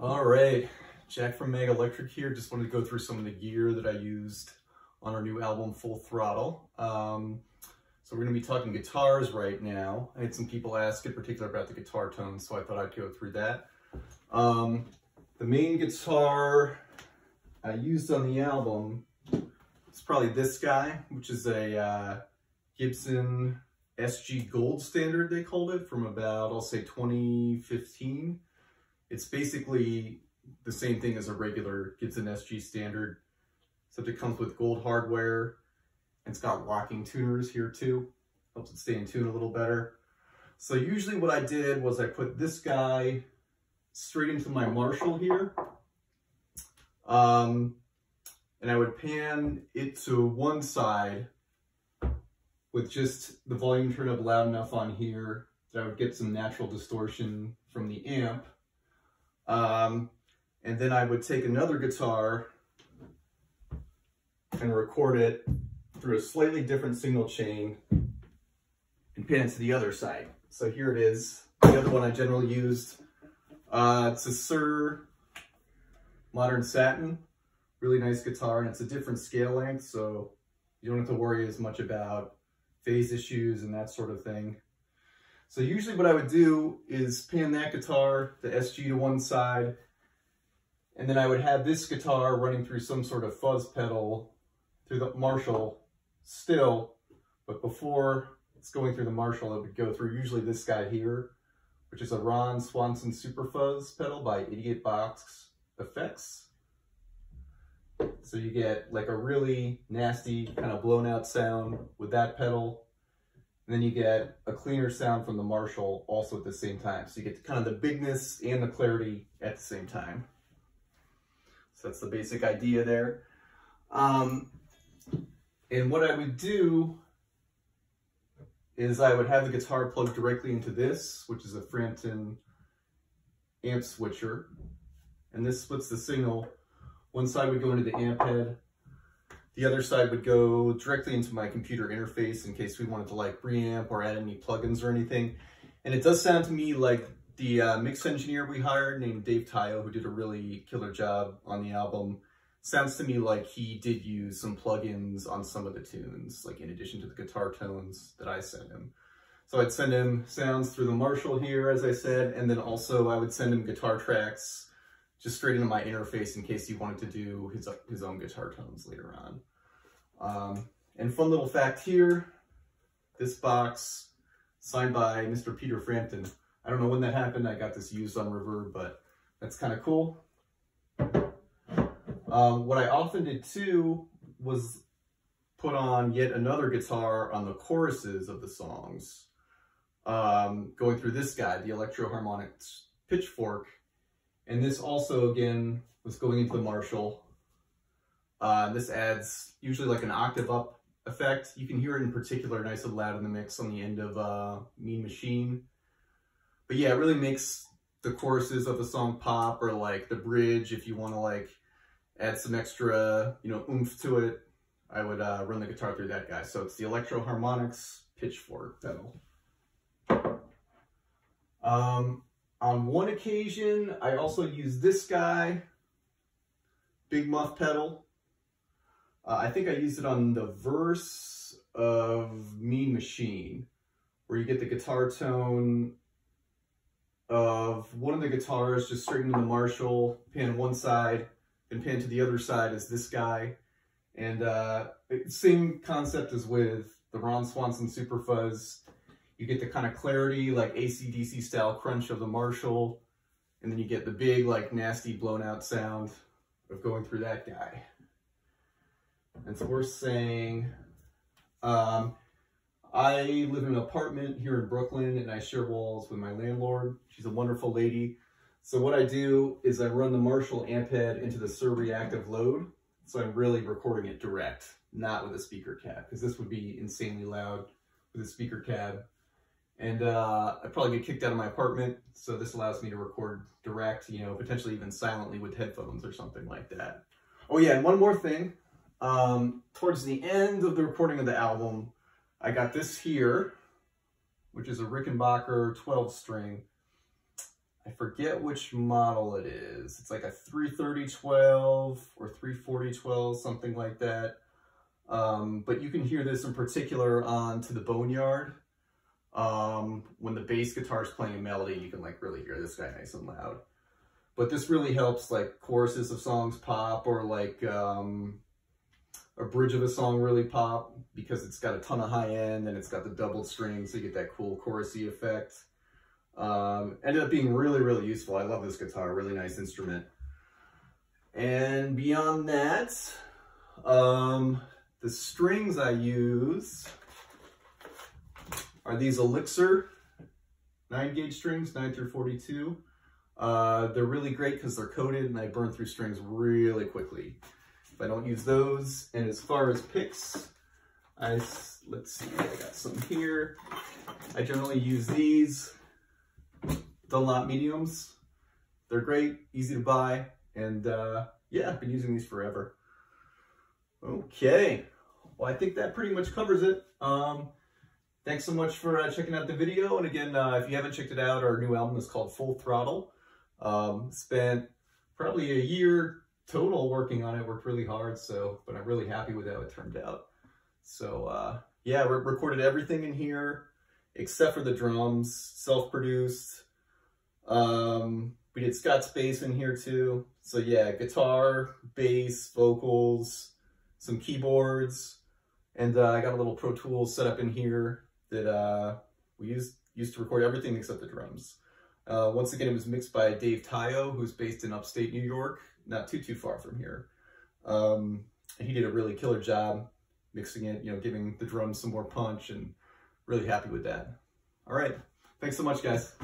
All right, Jack from Mag Electric here. Just wanted to go through some of the gear that I used on our new album, Full Throttle. Um, so we're gonna be talking guitars right now. I had some people ask in particular about the guitar tones, so I thought I'd go through that. Um, the main guitar I used on the album is probably this guy, which is a uh, Gibson SG Gold Standard, they called it, from about, I'll say 2015. It's basically the same thing as a regular Gibson SG Standard, except it comes with gold hardware. And it's got locking tuners here too. Helps it stay in tune a little better. So usually what I did was I put this guy straight into my Marshall here. Um, and I would pan it to one side with just the volume turned up loud enough on here that I would get some natural distortion from the amp. Um, and then I would take another guitar and record it through a slightly different signal chain and pin it to the other side. So here it is. The other one I generally used, uh, it's a Suhr Modern Satin. Really nice guitar and it's a different scale length, so you don't have to worry as much about phase issues and that sort of thing. So usually what I would do is pan that guitar, the SG to one side, and then I would have this guitar running through some sort of fuzz pedal through the Marshall still, but before it's going through the Marshall, it would go through usually this guy here, which is a Ron Swanson Super Fuzz pedal by Idiotbox Effects. So you get like a really nasty kind of blown out sound with that pedal. And then you get a cleaner sound from the Marshall also at the same time. So you get kind of the bigness and the clarity at the same time. So that's the basic idea there. Um, and what I would do is I would have the guitar plugged directly into this, which is a Framptone amp switcher. And this splits the signal. One side would go into the amp head, the other side would go directly into my computer interface in case we wanted to like preamp or add any plugins or anything. And it does sound to me like the uh, mix engineer we hired named Dave Tayo, who did a really killer job on the album, sounds to me like he did use some plugins on some of the tunes, like in addition to the guitar tones that I sent him. So I'd send him sounds through the Marshall here, as I said, and then also I would send him guitar tracks just straight into my interface in case he wanted to do his, his own guitar tones later on. Um, and fun little fact here, this box signed by Mr. Peter Frampton. I don't know when that happened. I got this used on Reverb, but that's kind of cool. Um, what I often did too was put on yet another guitar on the choruses of the songs, um, going through this guy, the Electro-Harmonix Pitchfork, and this also, again, was going into the Marshall. Uh, this adds usually like an octave up effect. You can hear it in particular nice and loud in the mix on the end of uh, Mean Machine. But yeah, it really makes the choruses of the song pop or like the bridge if you want to like add some extra, you know, oomph to it. I would uh, run the guitar through that guy. So it's the Electro-Harmonix Pitchfork pedal. Um, on one occasion, I also used this guy, Big Muff pedal. Uh, I think I used it on the verse of Mean Machine, where you get the guitar tone of one of the guitars just straight into the Marshall, pan one side, and pan to the other side as this guy. And uh, same concept as with the Ron Swanson Super Fuzz. You get the kind of clarity, like AC/DC style crunch of the Marshall, and then you get the big, like nasty blown out sound of going through that guy. And so we're saying, um, I live in an apartment here in Brooklyn and I share walls with my landlord. She's a wonderful lady. So what I do is I run the Marshall amp head into the Suhr reactive load. So I'm really recording it direct, not with a speaker cab, because this would be insanely loud with a speaker cab. And uh, I'd probably get kicked out of my apartment. So this allows me to record direct, you know, potentially even silently with headphones or something like that. Oh yeah, and one more thing. Um, towards the end of the recording of the album, I got this here, which is a Rickenbacker 12 string. I forget which model it is. It's like a 33012 or 34012, something like that. Um, but you can hear this in particular on To the Boneyard. Um, when the bass guitar is playing a melody, you can like really hear this guy nice and loud. But this really helps like choruses of songs pop or like um, a bridge of a song really pop because it's got a ton of high end and it's got the doubled strings so you get that cool chorusy effect. Um, ended up being really, really useful. I love this guitar, really nice instrument. And beyond that, um, the strings I use are these Elixir 9 gauge strings, 9 through 42. Uh, they're really great because they're coated and I burn through strings really quickly. If I don't use those, and as far as picks, I, let's see, I got some here. I generally use these Dunlop mediums. They're great, easy to buy, and uh, yeah, I've been using these forever. Okay, well, I think that pretty much covers it. Um, thanks so much for uh, checking out the video. And again, uh, if you haven't checked it out, our new album is called Full Throttle. Um, spent probably a year total working on it, worked really hard, so, but I'm really happy with how it turned out. So, uh, yeah, we recorded everything in here except for the drums, self-produced. Um, we did Scott's bass in here too. So yeah, guitar, bass, vocals, some keyboards, and uh, I got a little Pro Tools set up in here that uh, we used used to record everything except the drums. Uh, once again, it was mixed by Dave Tayo, who's based in upstate New York, not too, too far from here. Um, he did a really killer job mixing it, you know, giving the drums some more punch and really happy with that. All right. Thanks so much, guys.